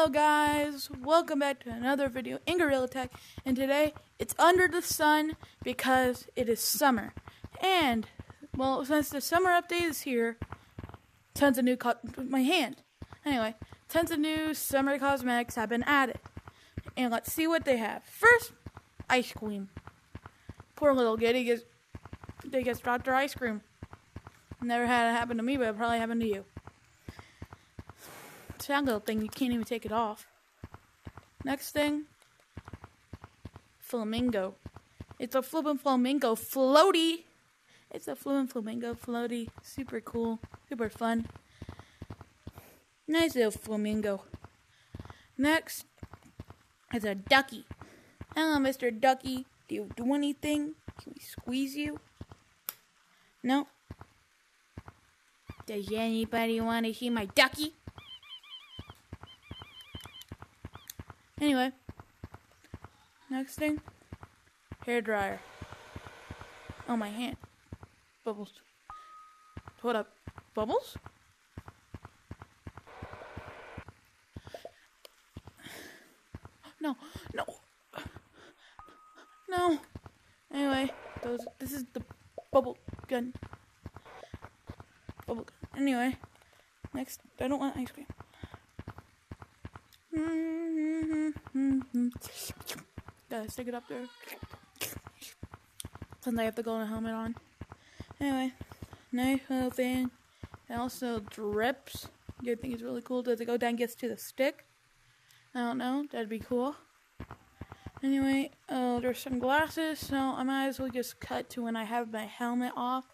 Hello guys, welcome back to another video in Gorilla Tag, and today it's under the sun because it is summer. And, well, since the summer update is here, tons of new, co- my hand. Anyway, tons of new summer cosmetics have been added. And let's see what they have. First, ice cream. Poor little Giddy gets, they gets dropped their ice cream. Never had it happen to me, but it probably happened to you little thing, you can't even take it off. Next thing, flamingo. It's a flippin' flamingo floaty. It's a flippin' flamingo floaty. Super cool, super fun. Nice little flamingo. Next is a ducky. Hello, Mr. Ducky. Do you do anything? Can we squeeze you? No. Does anybody want to see my ducky? Anyway, next thing, hair dryer. Oh, my hand. Bubbles. What up? Bubbles? No, no, no. Anyway, those. This is the bubble gun. Bubble gun. Anyway, next. I don't want ice cream. Hmm. Gotta stick it up there. Since I have the golden helmet on. Anyway, nice little thing. It also drips. I think it's really cool. Does it go down gets to the stick? I don't know. That'd be cool. Anyway, uh, there's some glasses, so I might as well just cut to when I have my helmet off.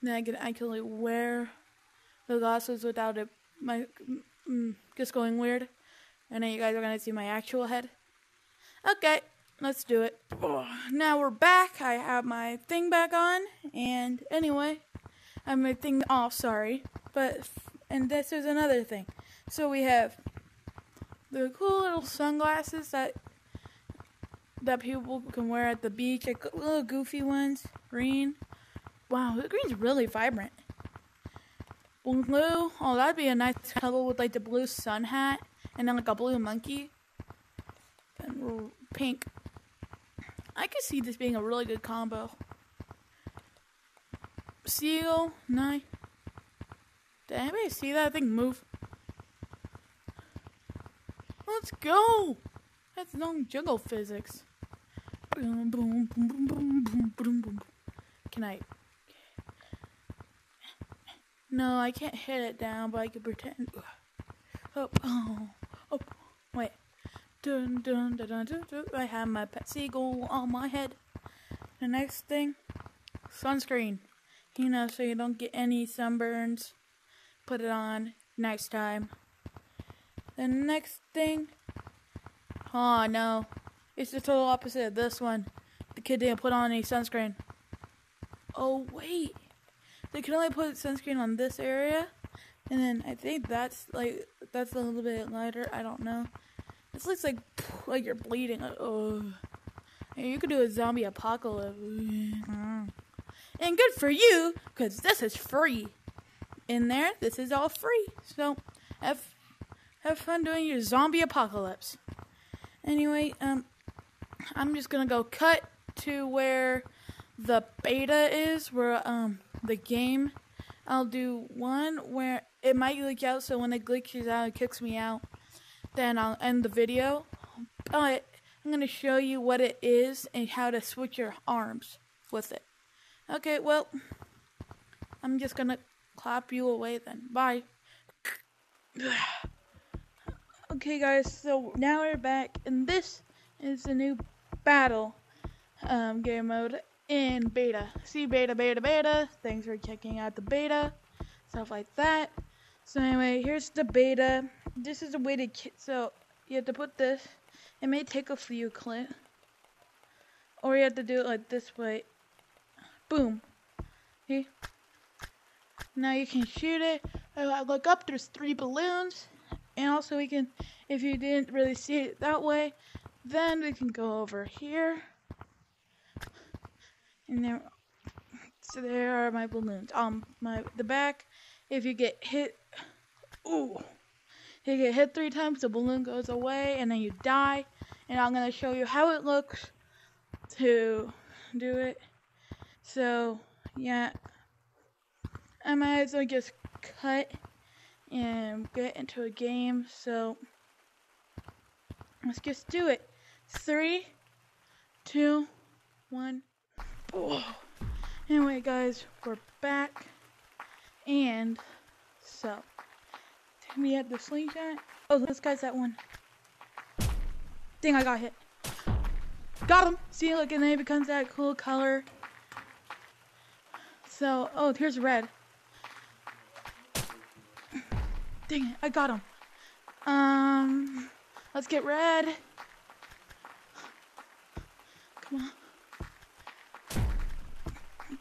Then I can actually wear the glasses without it my mm, just going weird. And then you guys are gonna see my actual head. Okay, let's do it. Now we're back. I have my thing back on, and anyway, I have my thing off. Sorry, but and this is another thing. So we have the cool little sunglasses that that people can wear at the beach, like little goofy ones, green. Wow, the green's really vibrant. Blue, oh that'd be a nice color with like the blue sun hat and then like a blue monkey and pink. I could see this being a really good combo. Seagull, nine. Did anybody see that thing move? Let's go! That's no jungle physics. Can I? No, I can't hit it down, but I can pretend. Oh, oh. Dun, dun, dun, dun, dun, dun. I have my pet seagull on my head. The next thing, sunscreen. You know, so you don't get any sunburns. Put it on next time. The next thing, oh no, it's the total opposite of this one. The kid didn't put on any sunscreen. Oh wait, they can only put sunscreen on this area, and then I think that's like that's a little bit lighter. I don't know. This looks like like you're bleeding. Oh, and you could do a zombie apocalypse. And good for you, cause this is free. In there, this is all free. So have have fun doing your zombie apocalypse. Anyway, um, I'm just gonna go cut to where the beta is, where um the game. I'll do one where it might glitch out, so when it glitches out, it kicks me out then I'll end the video. But I'm going to show you what it is and how to switch your arms with it. Okay, well, I'm just going to clap you away then. Bye. okay, guys, so now we're back, and this is the new battle um, game mode in beta. See beta, beta, beta. Thanks for checking out the beta, stuff like that. So anyway, here's the beta this is a way to so you have to put this it may take a few clicks or you have to do it like this way boom see? Now you can shoot it I look up there's three balloons and also we can if you didn't really see it that way then we can go over here and there so there are my balloons um my the back if you get hit ooh You get hit three times, the balloon goes away, and then you die. And I'm gonna show you how it looks to do it. So yeah, I might as well just cut and get into a game. So let's just do it. Three, two, one. Oh. Anyway, guys, we're back, and so we had the slingshot. Oh, this guy's that one. Dang, I got hit. Got him. See, look, and then it becomes that cool color. So, oh, here's red. Dang it, I got him. Um, let's get red. Come on.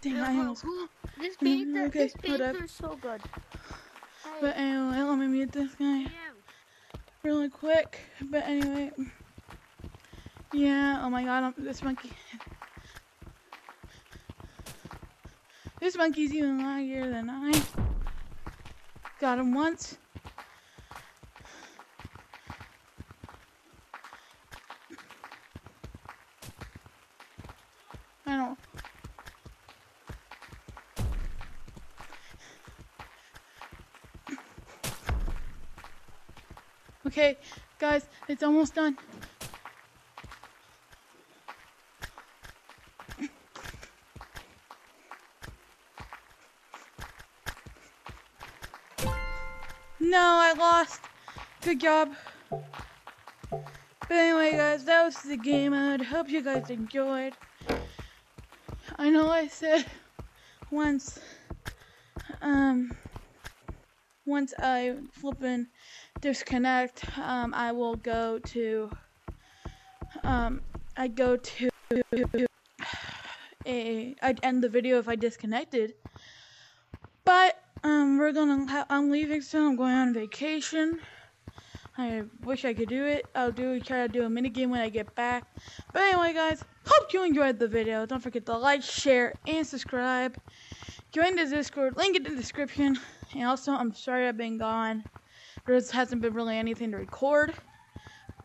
Dang, I almost. This paint, Okay, this painter is so good. But anyway, let me mute this guy really quick. But anyway, yeah. Oh my God, I'm, this monkey. This monkey's even laggier than I. Got him once. I don't. Okay, guys, it's almost done. No, I lost. Good job. But anyway, guys, that was the game mode. Hope you guys enjoyed. I know I said once, um, once I flip and disconnect, um, I will go to, um, I go to a, I'd end the video if I disconnected. But, um, we're gonna, I'm leaving soon. I'm going on vacation. I wish I could do it. I'll do try to do a mini game when I get back. But anyway, guys, hope you enjoyed the video. Don't forget to like, share, and subscribe. Join the Discord, link in the description. And also, I'm sorry I've been gone. There hasn't been really anything to record.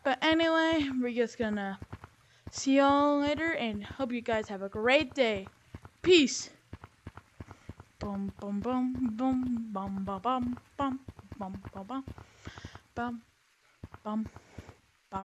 But anyway, we're just gonna see y'all later and hope you guys have a great day. Peace. Bum bum bum bum bum bum bum bum bum bum bum bum